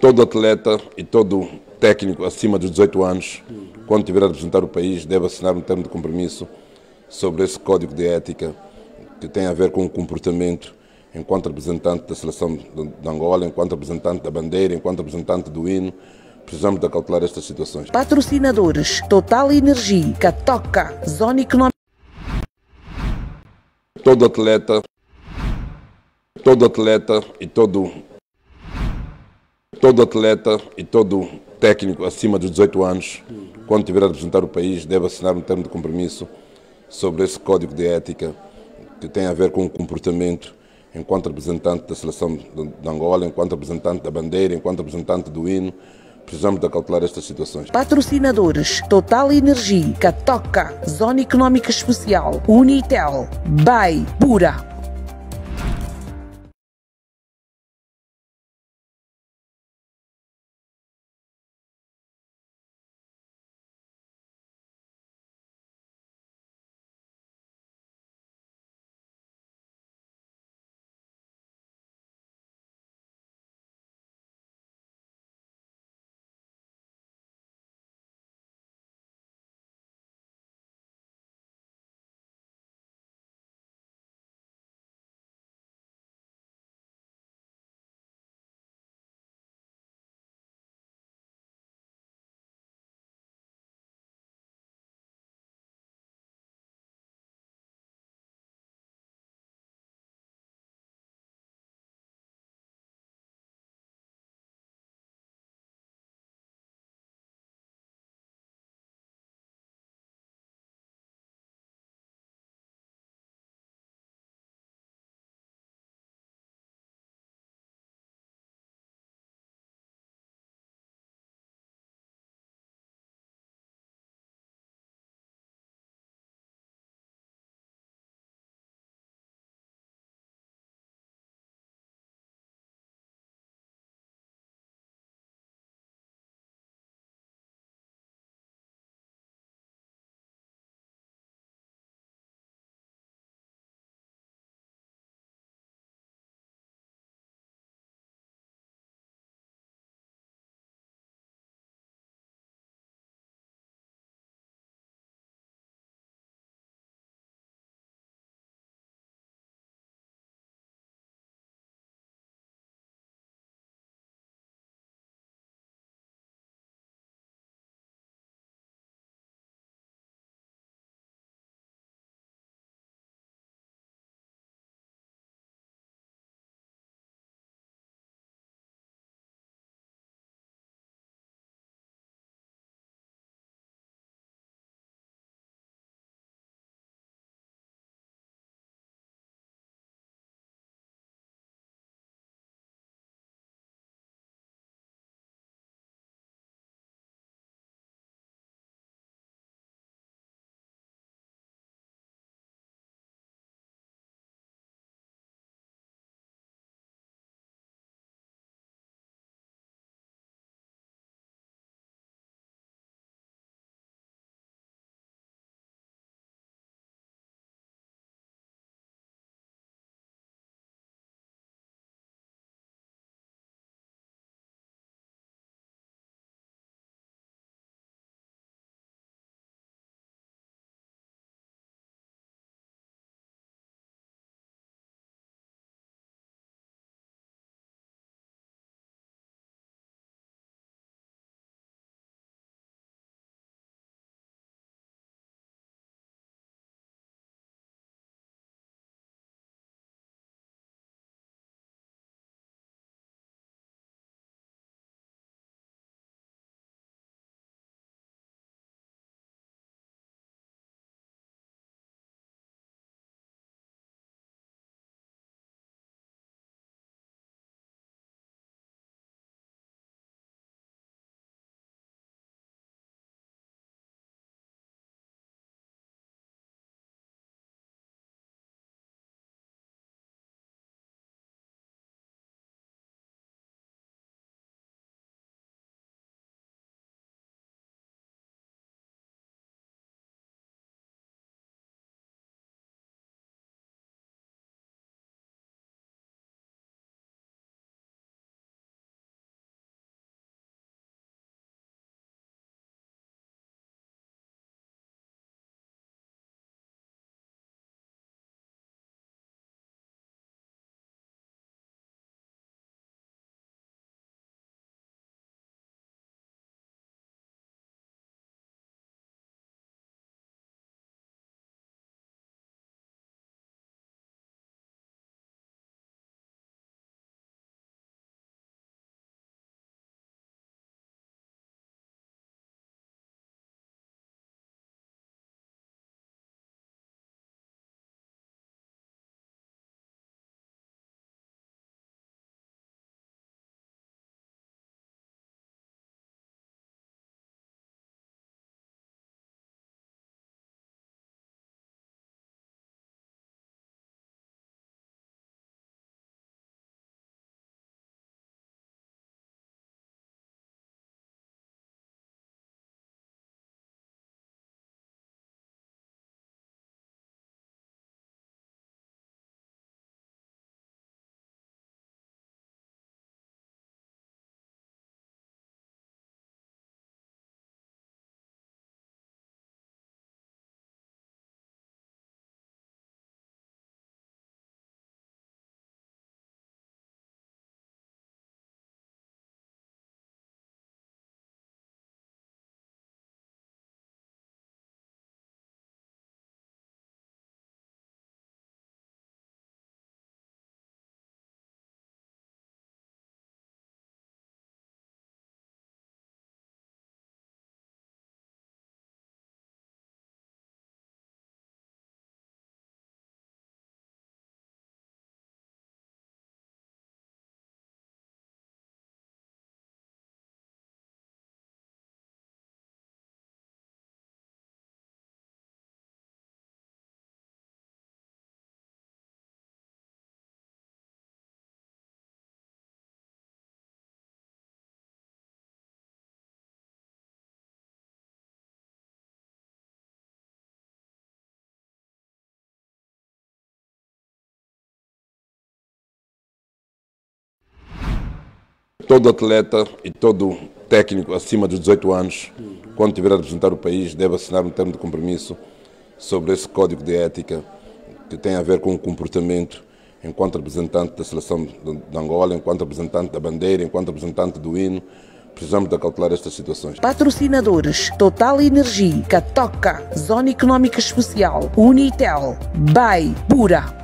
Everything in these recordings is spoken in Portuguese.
todo atleta e todo técnico acima dos 18 anos, quando tiver a representar o país, deve assinar um termo de compromisso sobre esse código de ética que tem a ver com o comportamento enquanto representante da seleção de Angola, enquanto representante da bandeira, enquanto representante do hino. Precisamos de acautelar estas situações. Patrocinadores Total Energia, Catoca, Zona Econômica. Todo atleta, todo atleta e todo todo atleta e todo técnico acima dos 18 anos, quando tiver a representar o país, deve assinar um termo de compromisso sobre esse código de ética que tem a ver com o comportamento enquanto representante da seleção de Angola, enquanto representante da bandeira, enquanto representante do hino. Precisamos de acautelar estas situações. Patrocinadores Total Energia, Catoca, Zona Econômica Especial, Unitel, BAI, Pura. Todo atleta e todo técnico acima dos 18 anos, quando tiver a representar o país, deve assinar um termo de compromisso sobre esse código de ética que tem a ver com o comportamento enquanto representante da seleção de Angola, enquanto representante da bandeira, enquanto representante do hino. Precisamos de acautelar estas situações. Patrocinadores Total Energia, Catoca, Zona Económica Especial, Unitel, BAI, Pura.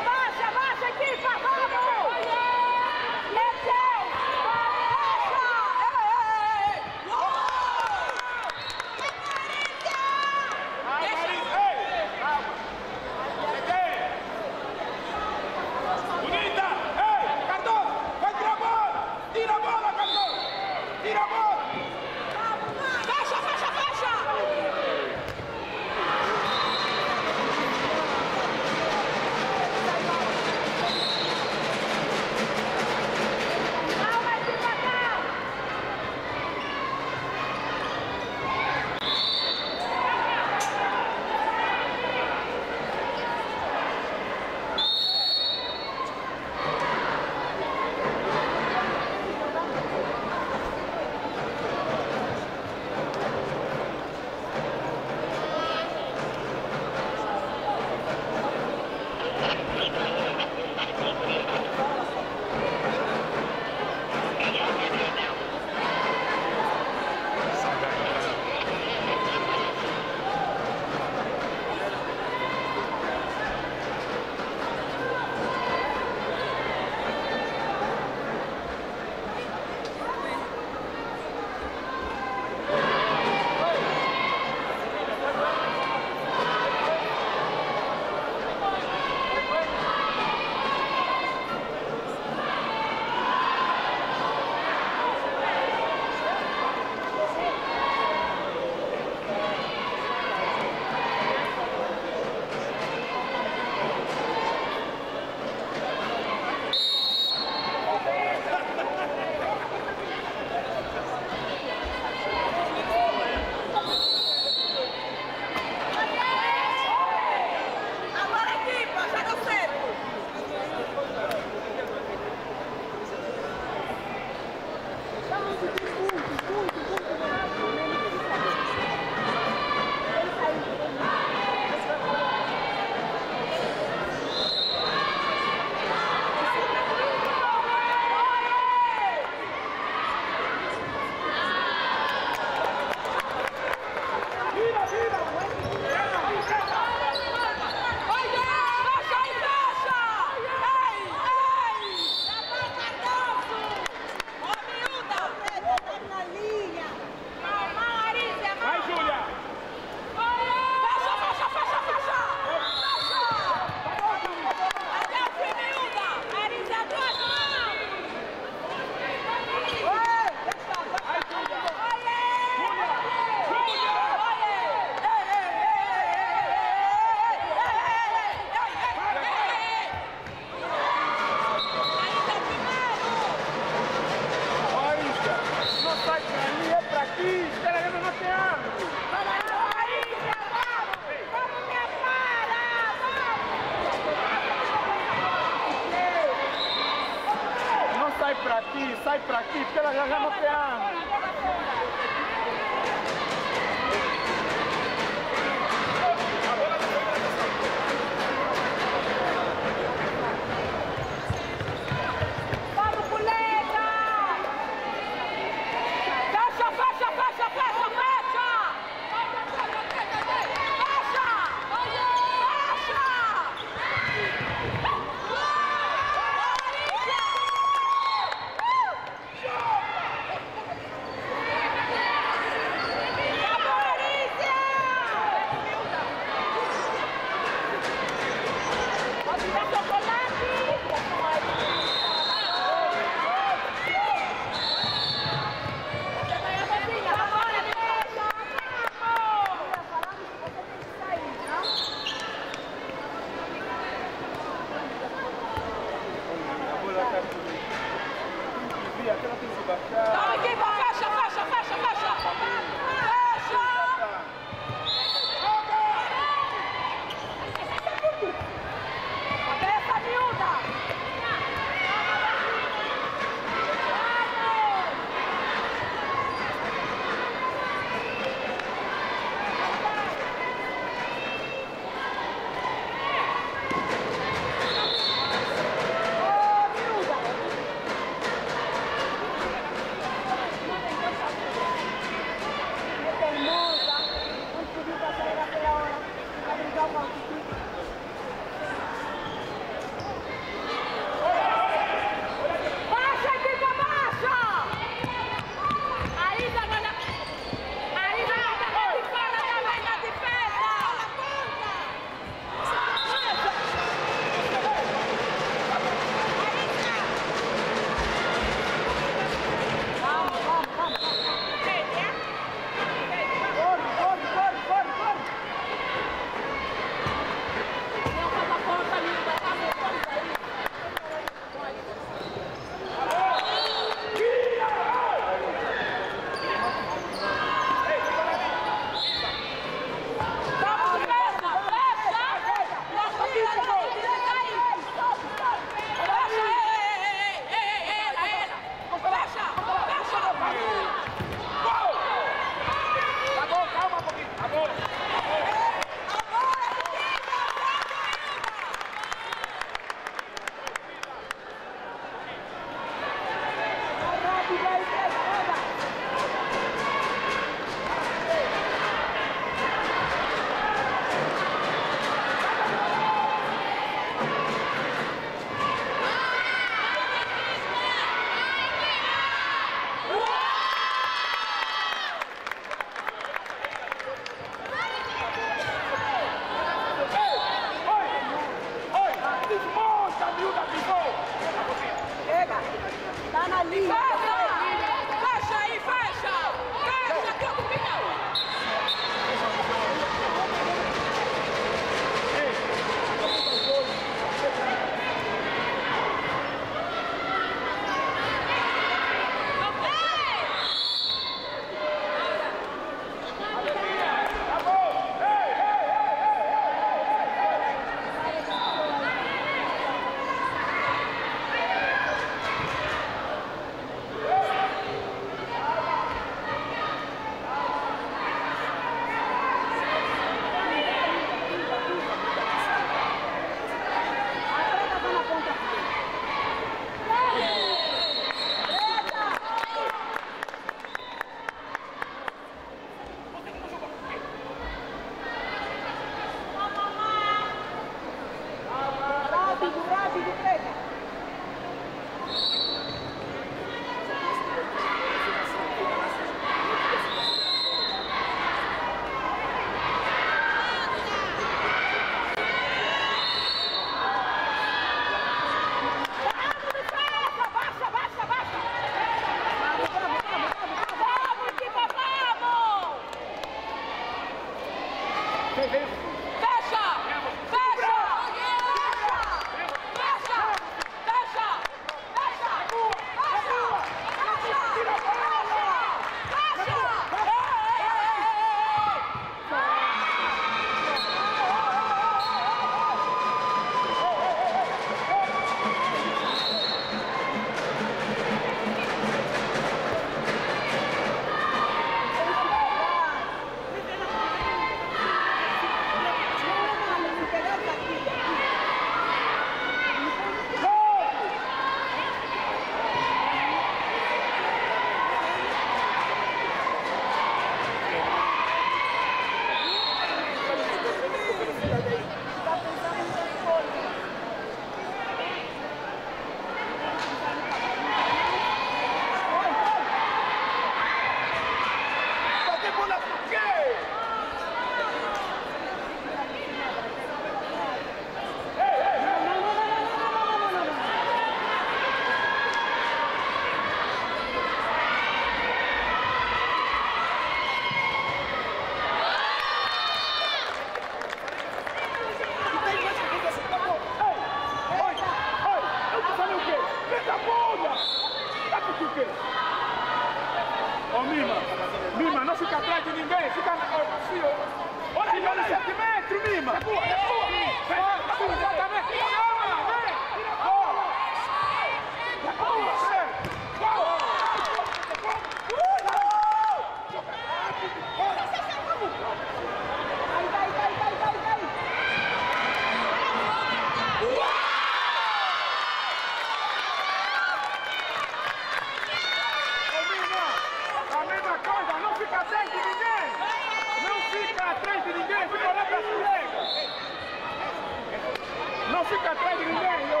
fika trekiri ngeyo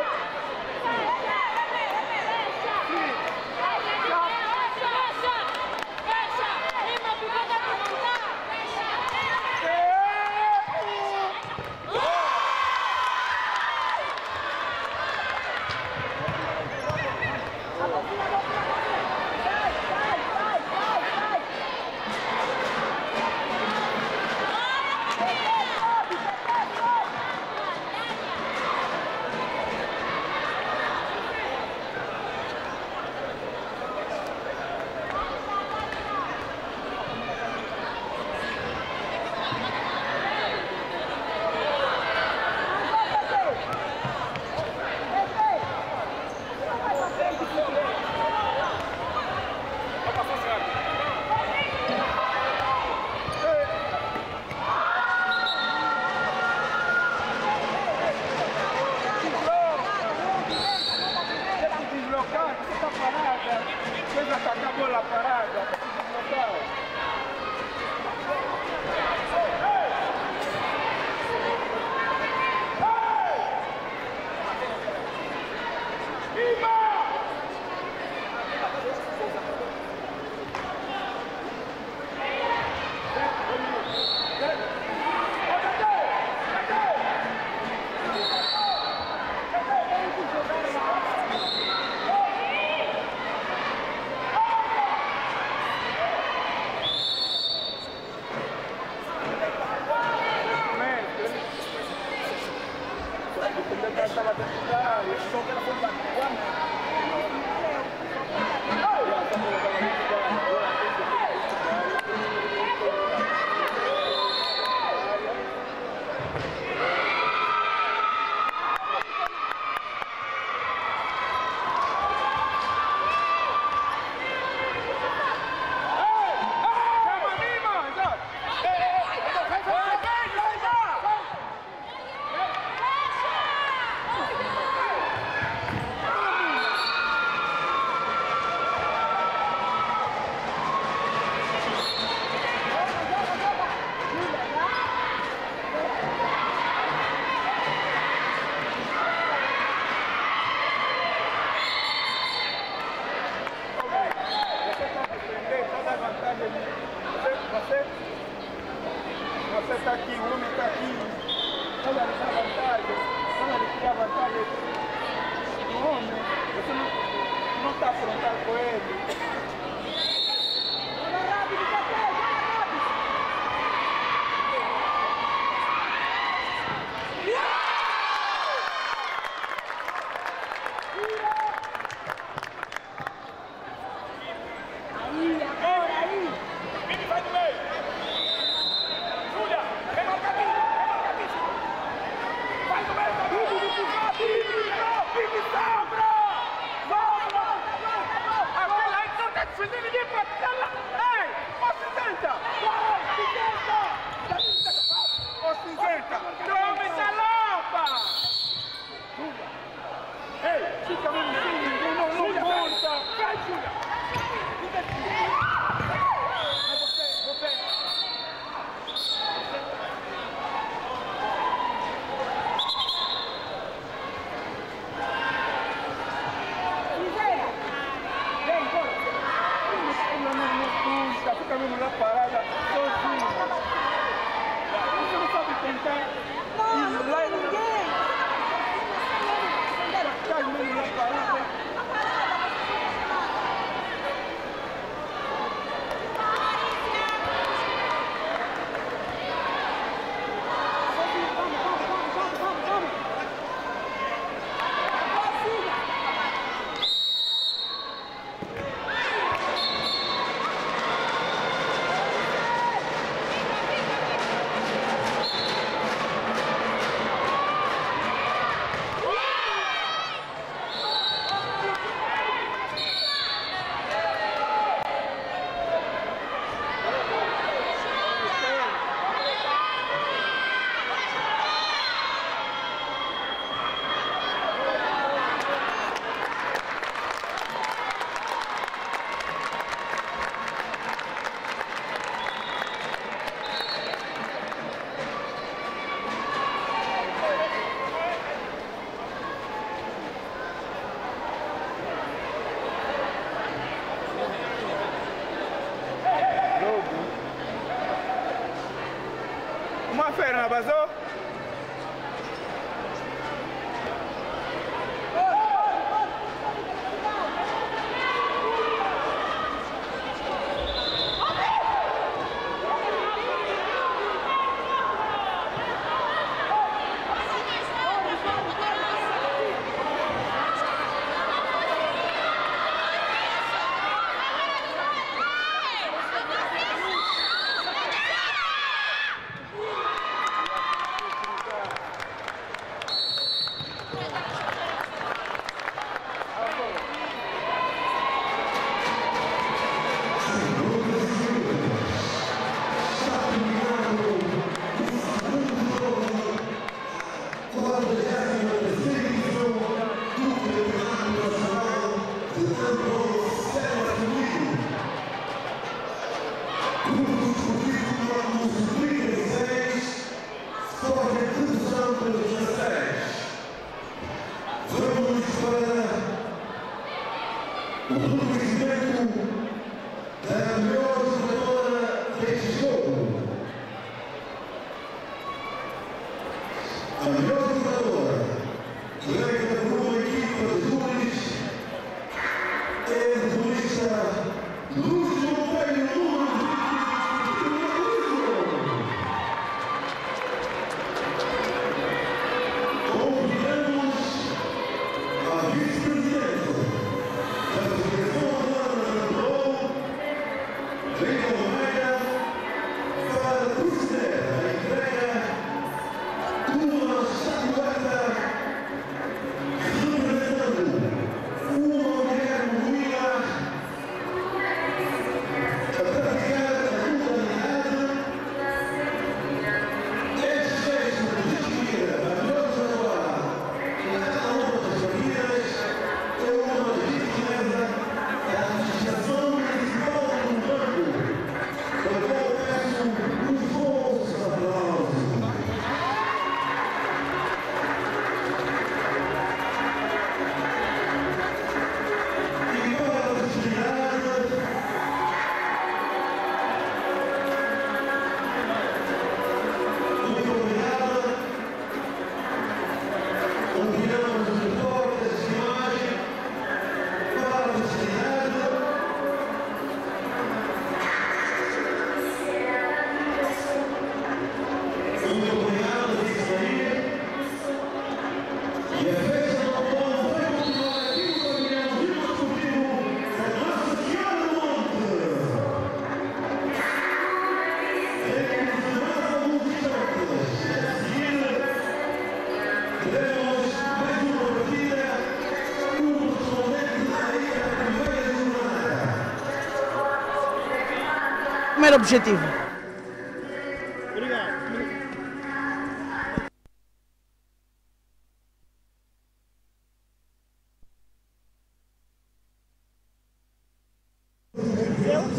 Objetivo.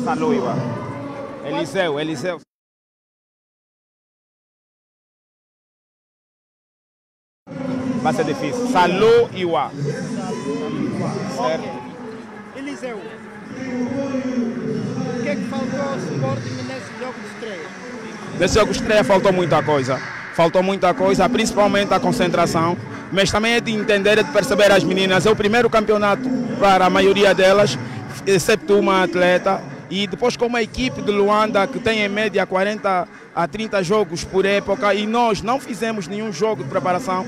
Salou, Iba. Eliseu, Eliseu. Vai ser difícil. Salou, Iwa. Certo. Eliseu, o que é que faltou ao Sporting nesse jogo de estreia? Nesse jogo de estreia faltou muita coisa. Faltou muita coisa, principalmente a concentração. Mas também é de entender e de perceber as meninas. É o primeiro campeonato para a maioria delas, excepto uma atleta. E depois com uma equipe de Luanda que tem em média 40 a 30 jogos por época e nós não fizemos nenhum jogo de preparação.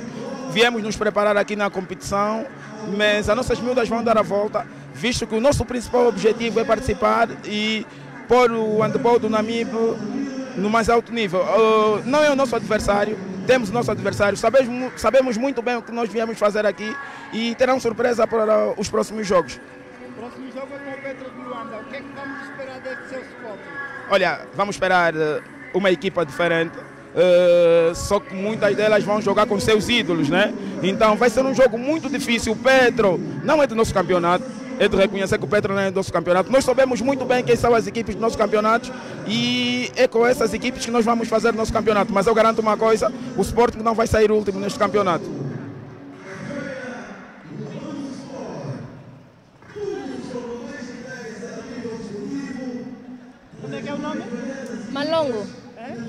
Viemos nos preparar aqui na competição, mas as nossas miúdas vão dar a volta, visto que o nosso principal objetivo é participar e pôr o handball do Namib no mais alto nível. Uh, não é o nosso adversário, temos nosso adversário, sabemos, sabemos muito bem o que nós viemos fazer aqui e terão surpresa para os próximos jogos. O próximo jogo é o Petro de Luanda. O que é que vamos esperar deste seu Sporting? Olha, vamos esperar eh, uma equipa diferente. eh, só que muitas delas vão jogar com seus ídolos, né? Então vai ser um jogo muito difícil. O Petro não é do nosso campeonato. É de reconhecer que o Petro não é do nosso campeonato. Nós sabemos muito bem quem são as equipes do nosso campeonato e é com essas equipes que nós vamos fazer o nosso campeonato. Mas eu garanto uma coisa: o Sporting não vai sair último neste campeonato. Como é que é o nome? Malongo.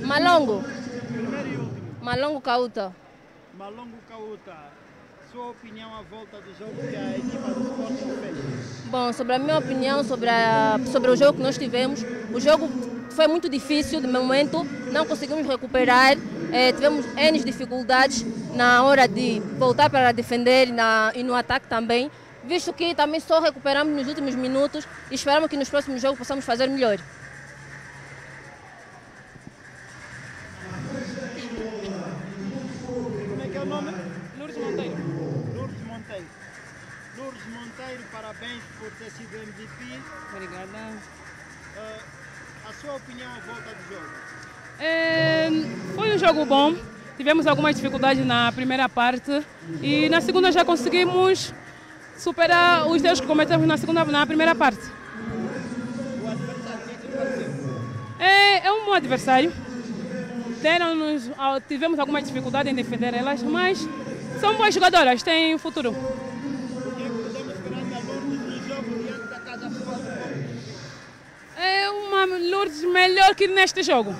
Malongo. Primeiro e último, Malongo Cauta. Malongo Cauta. Sua opinião à volta do jogo que a equipa do Sporting fez? Bom, sobre a minha opinião sobre, a- sobre o jogo que nós tivemos, o jogo foi muito difícil de momento, não conseguimos recuperar, eh, tivemos N dificuldades na hora de voltar para defender na- e no ataque também, visto que também só recuperamos nos últimos minutos e esperamos que nos próximos jogos possamos fazer melhor. Como é que é o nome? Lourdes Monteiro. Lourdes Monteiro. Lourdes Monteiro, parabéns por ter sido MVP. Obrigada. Ah, a sua opinião à volta do jogo? É, foi um jogo bom. Tivemos algumas dificuldades na primeira parte e na segunda já conseguimos superar os erros que cometemos na, segunda, na primeira parte. O adversário, é? É, um bom adversário. Ah, tivemos alguma dificuldade em defender elas, mas são boas jogadoras, têm futuro. É uma Lourdes melhor que neste jogo.